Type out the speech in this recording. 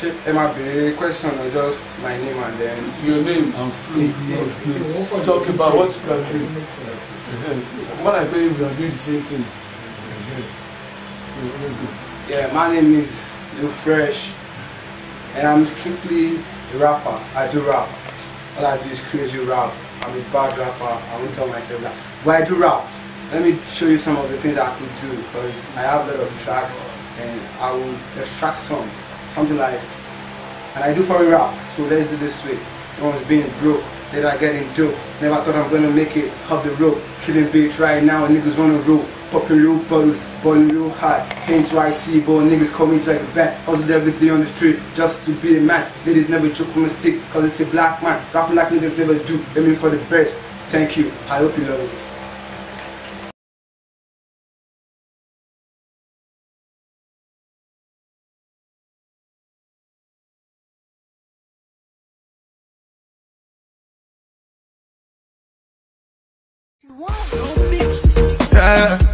ṣé ẹ máa béèrè question or just my name and then. Your name and flow. flow. Talk about what you are doing. Uh-huh. More like we are doing the same thing. So let's go. Yeah, my name is Lil Fresh, and I'm strictly a rapper. I do rap. All I do is crazy rap. I'm a bad rapper. I won't tell myself that. But I do rap. Let me show you some of the things I could do because I have a lot of tracks and I will extract some. Something like, and I do foreign rap. So let's do this way. No one's being broke. Then I get in dope. Never thought I'm gonna make it. Hub the rope. Killing beats right now. And niggas on the road. Popping real bottles. Balling real high. Paint to IC. But niggas call me a bat. Hustle every day on the street just to be a man. Ladies never joke on my stick. Cause it's a black man. Rapping like niggas never do. Aiming for the best. Thank you. I hope you love it. Yeah.